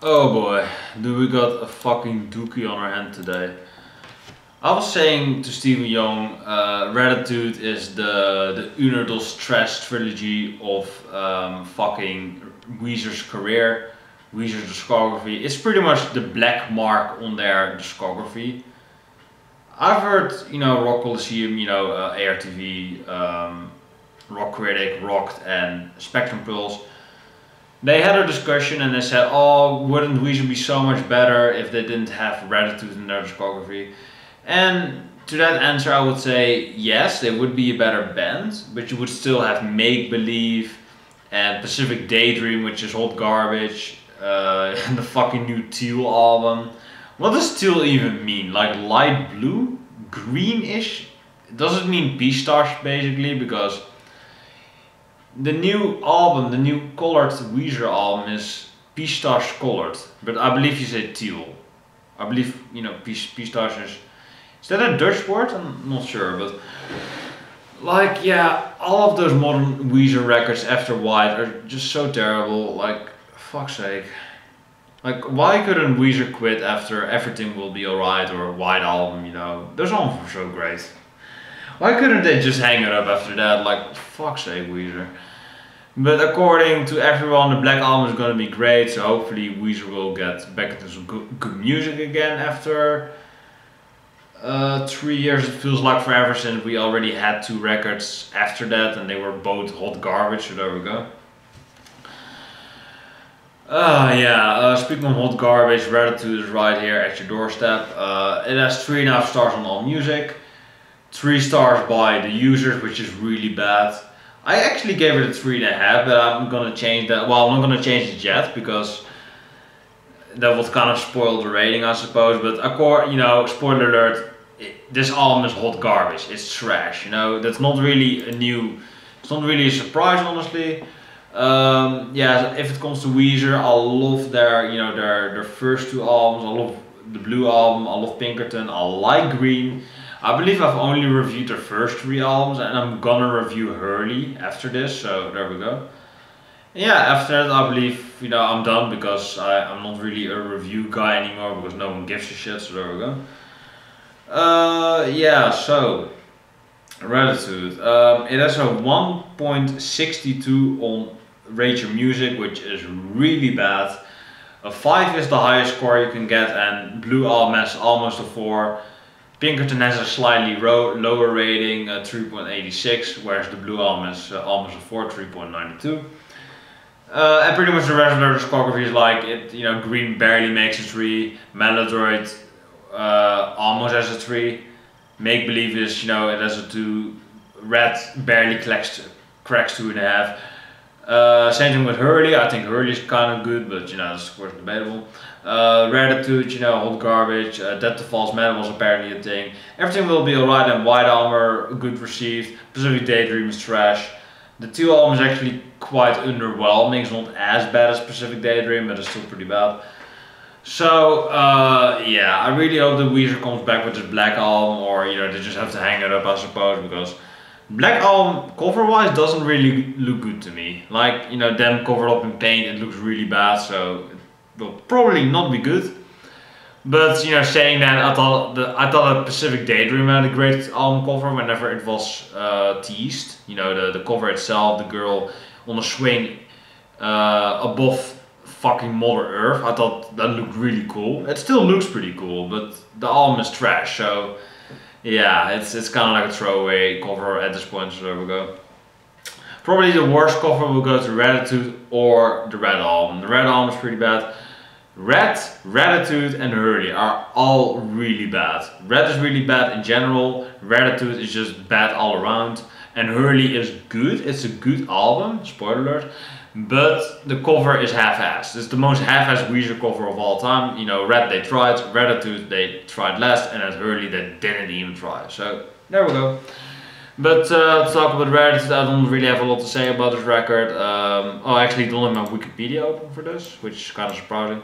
Oh boy, do we got a fucking dookie on our hand today. I was saying to Stephen Young, uh, Raditude is the the Uno dos Trash trilogy of um, fucking Weezer's career, Weezer's discography. It's pretty much the black mark on their discography. I've heard, you know, Rock Coliseum, you know, uh, ARTV, um, Rock Critic, Rocked, and Spectrum Pulse they had a discussion and they said, "Oh, wouldn't Weezer be so much better if they didn't have Raditude in their discography?" And to that answer, I would say yes, they would be a better band, but you would still have Make Believe and Pacific Daydream, which is old garbage, uh, and the fucking new Teal album. What does Teal even mean? Like light blue, greenish? Does it mean pistache basically? Because the new album, the new colored Weezer album is pistache colored, but I believe you say teal. I believe you know pistache is. Is that a Dutch word? I'm not sure, but like yeah, all of those modern Weezer records after White are just so terrible. Like fuck's sake. Like why couldn't Weezer quit after Everything Will Be Alright or White Album? You know those albums were so great. Why couldn't they just hang it up after that? Like fuck's sake, Weezer. But according to everyone, the Black Album is gonna be great. So hopefully Weezer will get back into some good, good music again after uh, three years. It feels like forever since we already had two records after that, and they were both hot garbage. So there we go. Uh, yeah, uh, speaking of hot garbage, Raditude is right here at your doorstep. Uh, it has three and a half stars on All Music, three stars by the users, which is really bad. I actually gave it a three and a half, but I'm gonna change that. Well, I'm not gonna change it yet because that would kind of spoil the rating, I suppose. But accord, you know, spoiler alert: it, this album is hot garbage. It's trash. You know, that's not really a new. It's not really a surprise, honestly. Um, yeah, if it comes to Weezer, I love their, you know, their their first two albums. I love the Blue album. I love Pinkerton. I like Green. I believe I've only reviewed their first three albums and I'm gonna review Hurley after this, so there we go. Yeah, after that I believe, you know, I'm done because I, I'm not really a review guy anymore because no one gives a shit, so there we go. Uh, yeah, so, Raditude. Um, it has a 1.62 on Your Music, which is really bad. A 5 is the highest score you can get and Blue Album has almost a 4. Pinkerton has a slightly lower rating, uh, 3.86, whereas the Blue Album is uh, almost a 4, 3.92. Uh, and pretty much the rest of their discography is like it. You know, Green barely makes a three. Maladroit uh, almost has a three. Make believe is you know it has a two. Red barely cracks two and a half. Uh, same thing with Hurley. I think Hurley is kind of good, but you know that's of course debatable. Uh, Raditude, you know, hot garbage. Uh, Death to False Metal was apparently a thing. Everything will be alright, and White Album, good received. Pacific Daydream is trash. The two album is actually quite underwhelming. It's not as bad as Pacific Daydream, but it's still pretty bad. So uh, yeah, I really hope that Weezer comes back with this Black album, or you know, they just have to hang it up, I suppose, because Black album cover wise doesn't really look good to me. Like you know, them covered up in paint, it looks really bad. So will probably not be good. But you know, saying that, I thought the I thought Pacific Daydream had a great album cover whenever it was uh, teased. You know, the the cover itself, the girl on a swing uh, above fucking Mother Earth. I thought that looked really cool. It still looks pretty cool, but the album is trash. So yeah, it's it's kind of like a throwaway cover at this point. So there we go. Probably the worst cover will go to Raditude or the Red album. The Red album is pretty bad. Red, Raditude and Hurley are all really bad. Red is really bad in general, Raditude is just bad all around, and Hurley is good, it's a good album, spoiler alert, but the cover is half-assed. It's the most half-assed Weezer cover of all time. You know, Red they tried, Raditude they tried less, and at Hurley they didn't even try. So, there we go. But uh, to talk about Raditude, I don't really have a lot to say about this record. Um, oh, I actually don't have my Wikipedia open for this, which is kind of surprising.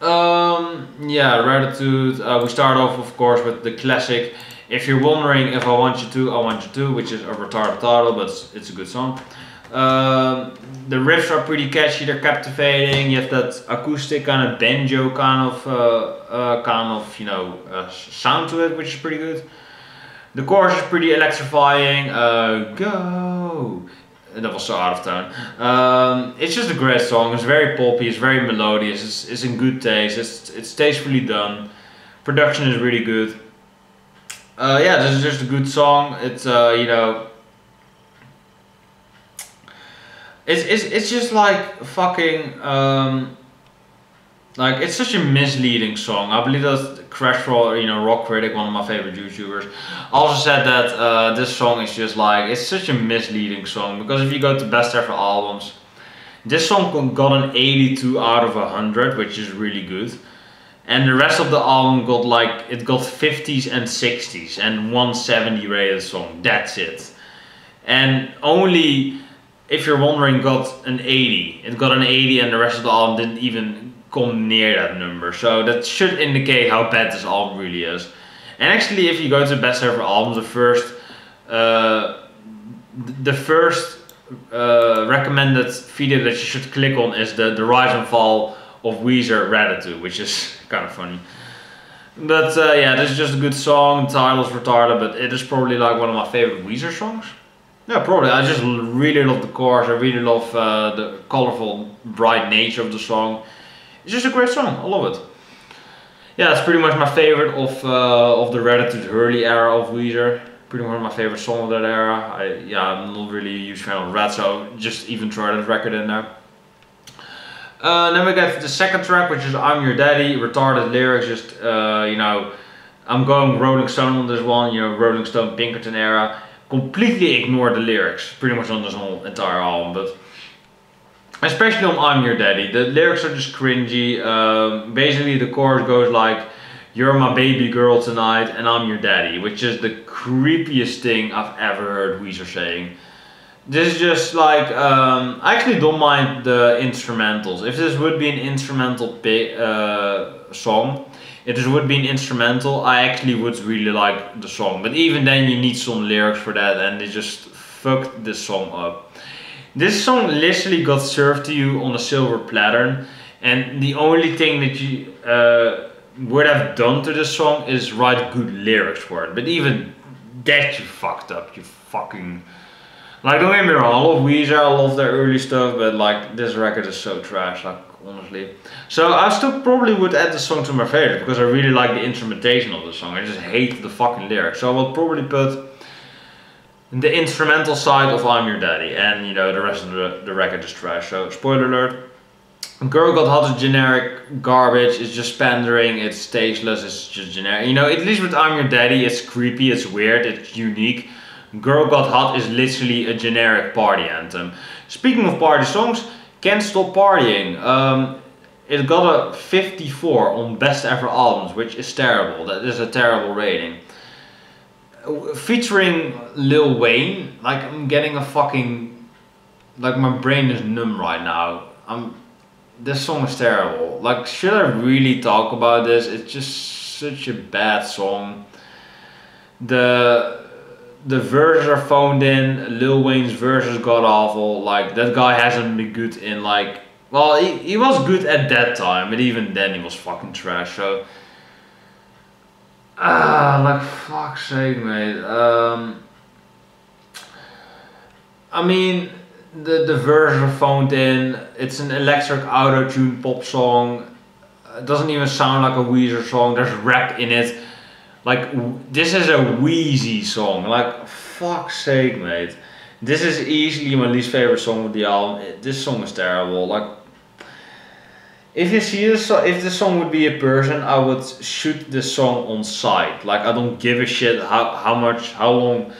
Um, yeah, Raditude. Uh, we start off, of course, with the classic. If you're wondering if I want you to, I want you to, which is a retarded title, but it's, it's a good song. Um, the riffs are pretty catchy, they're captivating. You have that acoustic kind of banjo kind of uh, uh, kind of you know uh, sound to it, which is pretty good. The chorus is pretty electrifying. Uh, go. That was so out of tone. Um, it's just a great song. It's very poppy. It's very melodious. It's, it's in good taste. It's it's tastefully done. Production is really good. Uh, yeah, this is just a good song. It's uh, you know It's, it's, it's just like fucking um, like it's such a misleading song. I believe that Crash Roll, you know, Rock Critic, one of my favorite YouTubers, also said that uh, this song is just like it's such a misleading song because if you go to best ever albums, this song got an 82 out of 100, which is really good. And the rest of the album got like it got 50s and 60s and 170 rated song. That's it. And only if you're wondering, got an 80. It got an 80 and the rest of the album didn't even come near that number. So that should indicate how bad this album really is. And actually, if you go to best ever albums, the first, uh, the first uh, recommended video that you should click on is the, the rise and fall of Weezer Raditude, which is kind of funny. But uh, yeah, this is just a good song. The title's retarded, but it is probably like one of my favorite Weezer songs. Yeah, probably. I just really love the chorus. I really love uh, the colorful, bright nature of the song. It's just a great song. I love it. Yeah, it's pretty much my favorite of uh, of the Raditude Hurley era of Weezer. Pretty much my favorite song of that era. I, yeah, I'm not really a huge fan of Rat, so just even throw that record in there. Uh, then we get the second track, which is I'm Your Daddy. Retarded lyrics, just, uh, you know, I'm going Rolling Stone on this one, you know, Rolling Stone Pinkerton era completely ignore the lyrics pretty much on this whole entire album but especially on I'm Your Daddy the lyrics are just cringy um, basically the chorus goes like you're my baby girl tonight and I'm your daddy which is the creepiest thing I've ever heard Weezer saying this is just like um, I actually don't mind the instrumentals if this would be an instrumental uh, song if this would be an instrumental, I actually would really like the song. But even then you need some lyrics for that and they just fucked this song up. This song literally got served to you on a silver platter and the only thing that you uh, would have done to this song is write good lyrics for it. But even that you fucked up, you fucking... Like don't get me wrong, I love Weezer, I love their early stuff, but like this record is so trash. Like honestly. So I still probably would add the song to my favorite because I really like the instrumentation of the song. I just hate the fucking lyrics. So I will probably put the instrumental side of I'm Your Daddy and you know the rest of the, the record is trash. So spoiler alert. Girl Got Hot is generic garbage, it's just pandering, it's tasteless, it's just generic. You know, at least with I'm Your Daddy, it's creepy, it's weird, it's unique. Girl Got Hot is literally a generic party anthem. Speaking of party songs, can't Stop Partying. Um, it got a 54 on Best Ever Albums, which is terrible. That is a terrible rating. Featuring Lil Wayne, like I'm getting a fucking, like my brain is numb right now. I'm, this song is terrible. Like, should I really talk about this? It's just such a bad song. The the verses are phoned in. Lil Wayne's verses got awful. Like that guy hasn't been good in like. Well, he, he was good at that time, but even then he was fucking trash. So. Ah, like fuck's sake, mate. Um. I mean, the the verses phoned in. It's an electric auto tune pop song. It doesn't even sound like a Weezer song. There's rap in it like, this is a Weezy song. Like, fuck's sake, mate. This is easily my least favorite song of the album. This song is terrible. Like, if you see this, if this song would be a person, I would shoot this song on sight. Like, I don't give a shit how, how much, how long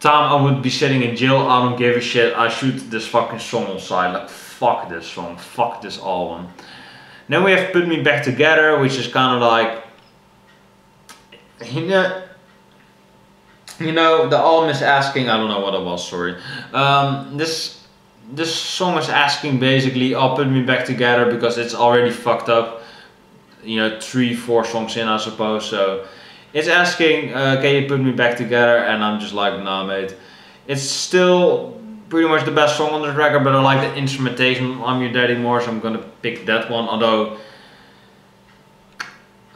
time I would be sitting in jail. I don't give a shit. I shoot this fucking song on sight. Like, fuck this song. Fuck this album. Then we have Put Me Back Together, which is kind of like you know, you know, the album is asking, I don't know what it was, sorry. Um, this this song is asking basically, I'll put me back together because it's already fucked up. You know, three, four songs in, I suppose. So it's asking, uh, can you put me back together? And I'm just like, nah, mate. It's still pretty much the best song on this record, but I like the instrumentation I'm Your Daddy more, so I'm gonna pick that one. Although,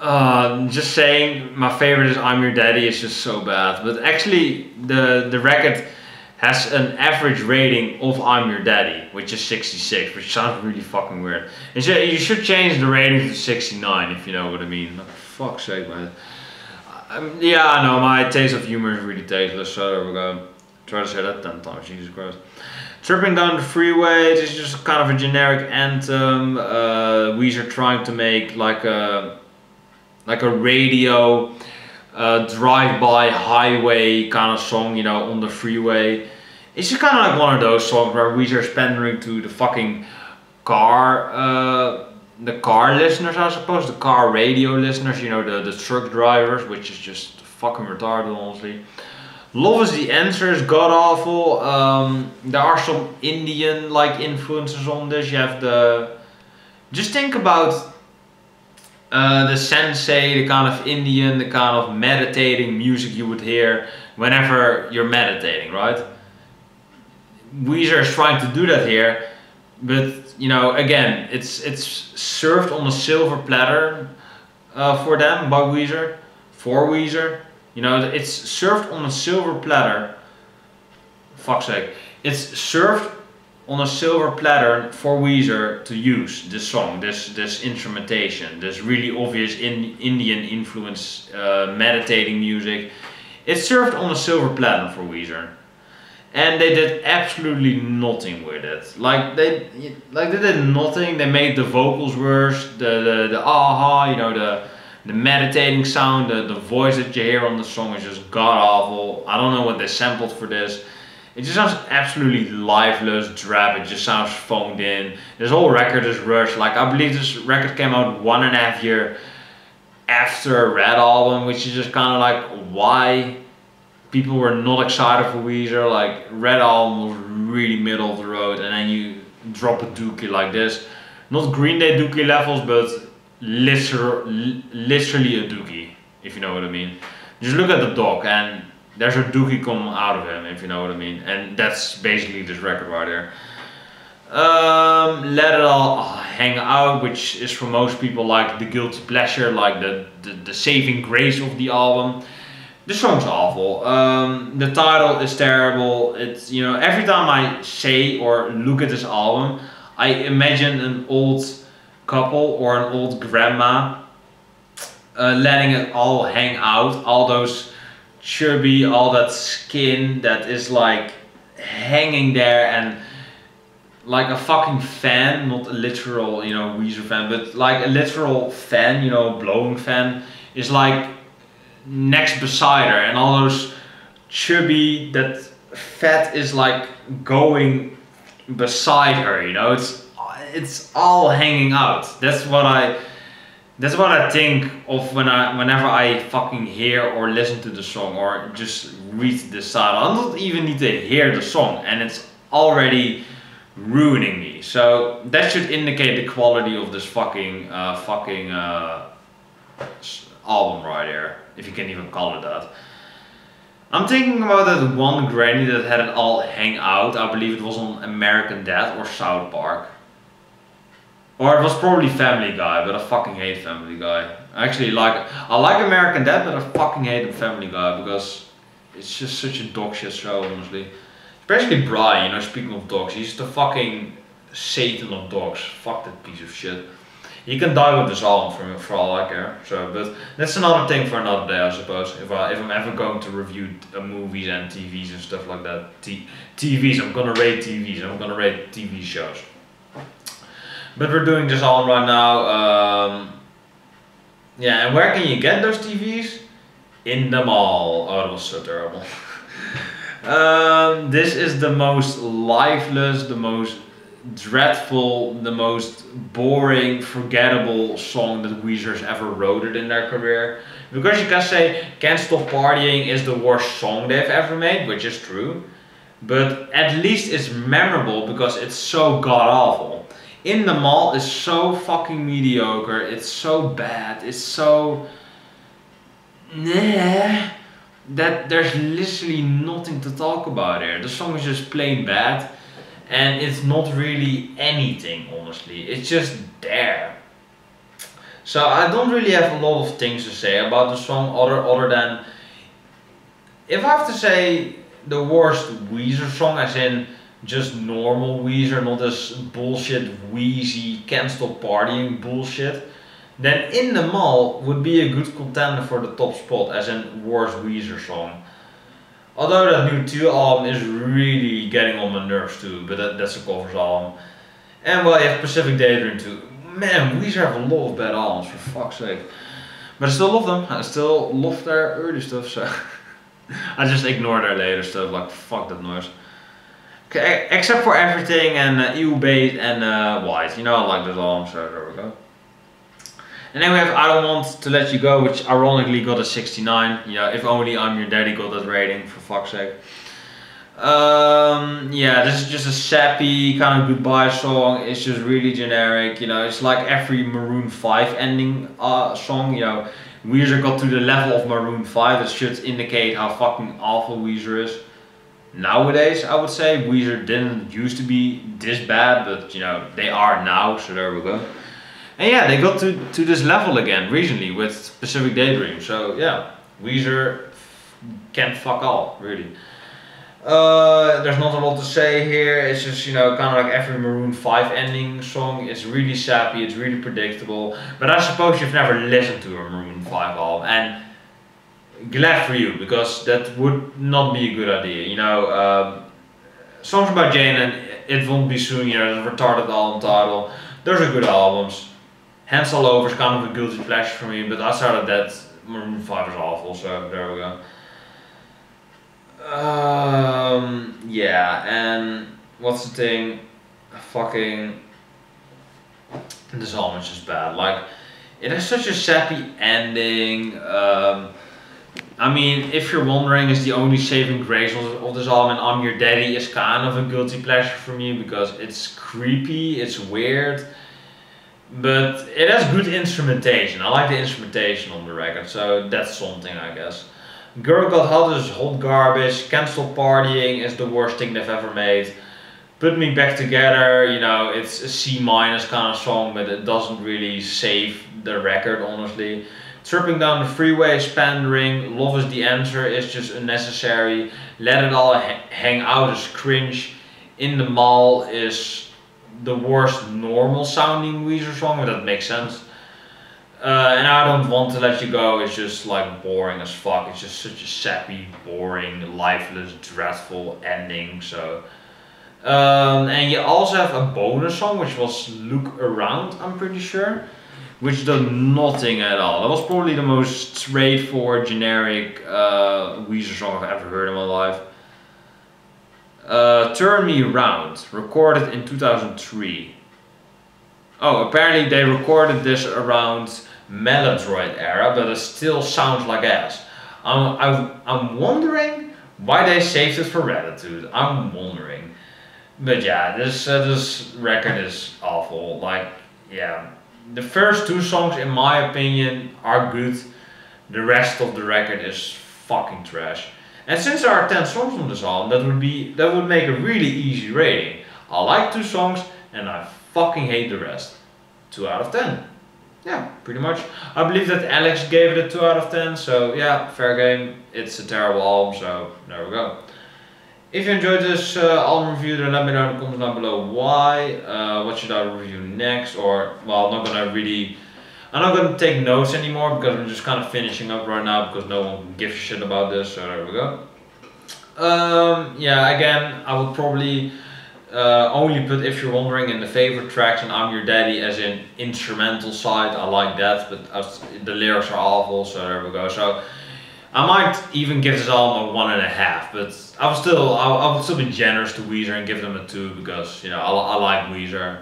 uh, just saying, my favorite is I'm Your Daddy is just so bad. But actually, the, the record has an average rating of I'm Your Daddy, which is 66, which sounds really fucking weird. And so you should change the rating to 69, if you know what I mean. Oh, fuck's sake, man. Um, yeah, I know, my taste of humor is really tasteless, so there we go. Try to say that 10 times, Jesus Christ. Tripping Down the Freeway, is just kind of a generic anthem. Uh, Weezer trying to make like a, like a radio uh, drive-by highway kind of song, you know, on the freeway. It's just kind of like one of those songs where Weezer is pandering to the fucking car, uh, the car listeners, I suppose, the car radio listeners, you know, the, the truck drivers, which is just fucking retarded, honestly. Love is the answer is god awful. Um, there are some Indian like influences on this. You have the, just think about uh, the sensei, the kind of Indian, the kind of meditating music you would hear whenever you're meditating, right? Weezer is trying to do that here, but you know, again, it's it's served on a silver platter uh, for them by Weezer, for Weezer. You know, it's served on a silver platter. Fuck's sake, it's served on a silver platter for Weezer to use this song, this this instrumentation, this really obvious in, Indian influence, uh, meditating music. It's served on a silver platter for Weezer and they did absolutely nothing with it. Like they, like they did nothing. They made the vocals worse. The the, the aha, you know the the meditating sound, the, the voice that you hear on the song is just god awful. I don't know what they sampled for this. It just sounds absolutely lifeless, drab. It just sounds phoned in. This whole record is rushed. Like I believe this record came out one and a half year after a Red album, which is just kind of like why people were not excited for Weezer. Like Red Album was really middle of the road, and then you drop a Dookie like this. Not Green Day Dookie levels, but literally, literally a Dookie, if you know what I mean. Just look at the dog, and there's a Dookie come out of him, if you know what I mean. And that's basically this record right there. Um, Let It All Hang Out, which is for most people like the guilty pleasure, like the, the, the saving grace of the album the song's awful. Um, the title is terrible. It's you know every time I say or look at this album, I imagine an old couple or an old grandma uh, letting it all hang out, all those chubby, all that skin that is like hanging there and like a fucking fan, not a literal, you know, Weezer fan, but like a literal fan, you know, blowing fan, is like next beside her and all those chubby that fat is like going beside her you know? It's it's all hanging out. That's what i that's what i think of when i whenever i fucking hear or listen to the song or just read the title i don't even need to hear the song and it's already ruining me. So that should indicate the quality of this fucking uh, fucking uh, album right here if you can even call it that. I'm thinking about that one granny that had it all hang out. I believe it was on American Dad or South Park. Or it was probably Family Guy, but I fucking hate Family Guy. I actually like I like American Dad, but I fucking hate Family Guy because it's just such a dog shit show, honestly. Especially Brian, you know, speaking of dogs, he's the fucking Satan of dogs. Fuck that piece of shit. You can die with this album for, for all I care. So, but that's another thing for another day, I suppose. If I if I'm ever going to review uh, movies and TVs and stuff like that, T- TVs, I'm gonna rate TVs. I'm gonna rate TV shows. But we're doing this album right now. Um, yeah, and where can you get those TVs? In the mall. Oh, that was so terrible. um, this is the most lifeless, the most dreadful, the most boring, forgettable song that Weezer's ever wrote in their career. Because you can say Can't Stop Partying is the worst song they've ever made, which is true. But at least it's memorable because it's so god awful. In the Mall is so fucking mediocre, it's so bad, it's so... Nah. that there's literally nothing to talk about here. The song is just plain bad, and it's not really anything. Honestly, it's just there. So I don't really have a lot of things to say about the song other other than if I have to say the worst Weezer song, as in just normal Weezer, not this bullshit Weezy can't stop partying bullshit, then In the Mall would be a good contender for the top spot, as in worst Weezer song. Although that new 2 album is really getting on my nerves too, but that, that's a covers album. And well, you have Pacific Daydream too. Man, Weezer have a lot of bad albums, for fuck's sake. But I still love them. I still love their early stuff, so I just ignore their later stuff, like fuck that noise. Okay, except for everything and uh, EWBAITE and uh, White. You know I like those albums, so there we go. And then we have I Don't Want to Let You Go, which ironically got a 69. Yeah, if only I'm Your Daddy got that rating, for fuck's sake. Um, yeah, this is just a sappy kind of goodbye song. It's just really generic, you know. It's like every Maroon 5 ending uh, song, you know. Weezer got to the level of Maroon 5. It should indicate how fucking awful Weezer is. Nowadays, I would say Weezer didn't used to be this bad, but you know, they are now, so there we go. And yeah, they got to, to this level again recently with Pacific Daydream. So yeah, Weezer can't fuck all, really. Uh, there's not a lot to say here. It's just you know kind of like every Maroon Five ending song. It's really sappy. It's really predictable. But I suppose you've never listened to a Maroon Five album, and glad for you because that would not be a good idea. You know, um, songs about Jane and It Won't Be Soon. You know, retarded album title. Those are good albums. Hands All Over is kind of a guilty pleasure for me, but outside of that, Maroon 5 is awful, so there we go. Um, yeah, and what's the thing? Fucking. This album is just bad. Like, it has such a sappy ending. Um, I mean, if you're wondering, is the only saving grace of, of this album and I'm Your Daddy is kind of a guilty pleasure for me because it's creepy, it's weird but it has good instrumentation. I like the instrumentation on the record, so that's something I guess. Girl Got Hot is hot garbage. Can't Partying is the worst thing they've ever made. Put Me Back Together, you know, it's a C minus kind of song, but it doesn't really save the record, honestly. Tripping Down the Freeway is. Love is the Answer is just unnecessary. Let It All Hang Out is cringe. In the Mall is the worst normal sounding Weezer song, if that makes sense. Uh, and I don't want to let you go. It's just like boring as fuck. It's just such a sappy, boring, lifeless, dreadful ending. So, um, and you also have a bonus song which was "Look Around." I'm pretty sure, which does nothing at all. That was probably the most straightforward, generic uh, Weezer song I've ever heard in my life. Uh, Turn Me Around, recorded in 2003. Oh, apparently they recorded this around Maladroit era, but it still sounds like ass. I'm, I'm, I'm wondering why they saved it for Raditude. I'm wondering. But yeah, this, uh, this record is awful. Like, yeah. The first two songs, in my opinion, are good. The rest of the record is fucking trash. And since there are 10 songs on this album, that would be that would make a really easy rating. I like two songs and I fucking hate the rest. 2 out of 10. Yeah, pretty much. I believe that Alex gave it a 2 out of 10, so yeah, fair game. It's a terrible album, so there we go. If you enjoyed this uh, album review, then let me know in the comments down below why. Uh, what should I review next? Or, well, I'm not gonna really I'm not to take notes anymore because I'm just kind of finishing up right now because no one gives a shit about this, so there we go. Um, yeah, again, I would probably uh, only put If You're Wondering in the favorite tracks and I'm Your Daddy as in instrumental side, I like that, but the lyrics are awful, so there we go. So I might even give this album a one and a half, but I would still I, I would still be generous to Weezer and give them a two because you know I, I like Weezer.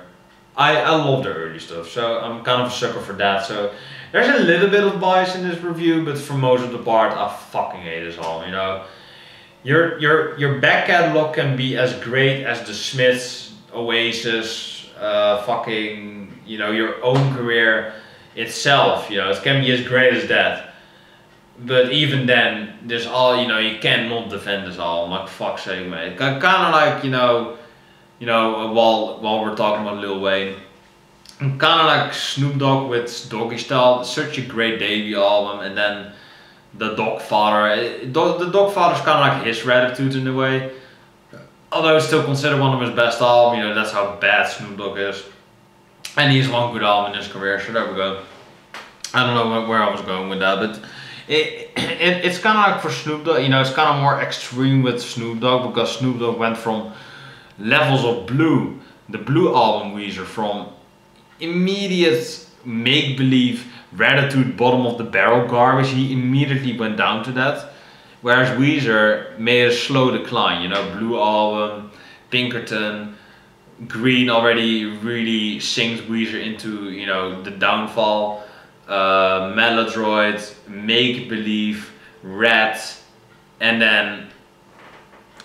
I, I love the early stuff, so I'm kind of a sucker for that. So there's a little bit of bias in this review, but for most of the part, I fucking hate this all. You know, your your your back catalog can be as great as the Smiths, Oasis, uh, fucking you know your own career itself. You know, it can be as great as that. but even then, there's all you know. You cannot defend this album. Like fuck's sake, mate. Kind of like you know, you know. While while we're talking about Lil Wayne, kind of like Snoop Dogg with Doggy Style. Such a great debut album, and then the Doggfather. The Dog, the Doggfather's kind of like his Raditude in a way. Although it's still considered one of his best albums, you know that's how bad Snoop Dogg is. And he's one good album in his career, so there we go. I don't know where- where I was going with that, but it, it it's kind of like for Snoop Dogg, you know, it's kind of more extreme with Snoop Dogg because Snoop Dogg went from levels of blue, the blue album Weezer, from immediate make believe Raditude bottom of the barrel garbage, he immediately went down to that. Whereas Weezer made a slow decline, you know, Blue Album, Pinkerton, Green already really sinks Weezer into, you know, the downfall. Uh, Maladroit, Make Believe, Red, and then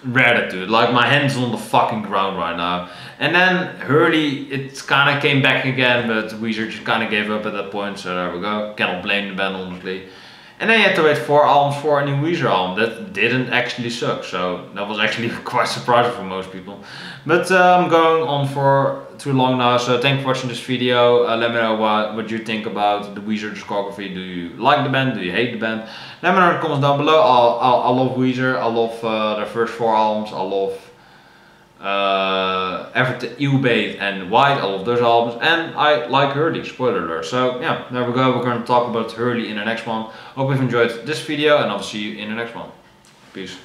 Raditude. Like my hands on the fucking ground right now. And then Hurley, it kind of came back again, but Weezer just kind of gave up at that point. So there we go. Cannot blame the band honestly. And then you had to wait four albums for a new Weezer album that didn't actually suck. So that was actually quite surprising for most people. But uh, I'm going on for too long now. So thanks for watching this video. Uh, let me know what, what you think about the Weezer discography. Do you like the band? Do you hate the band? Let me know in the comments down below. I, I, I love Weezer. I love uh, their first four albums. I love uh, Everton, EWBAITE and White, all love those albums, and I like Hurley, spoiler alert. So yeah, there we go, we're going to talk about Hurley in the next one. Hope you've enjoyed this video, and I'll see you in the next one. Peace.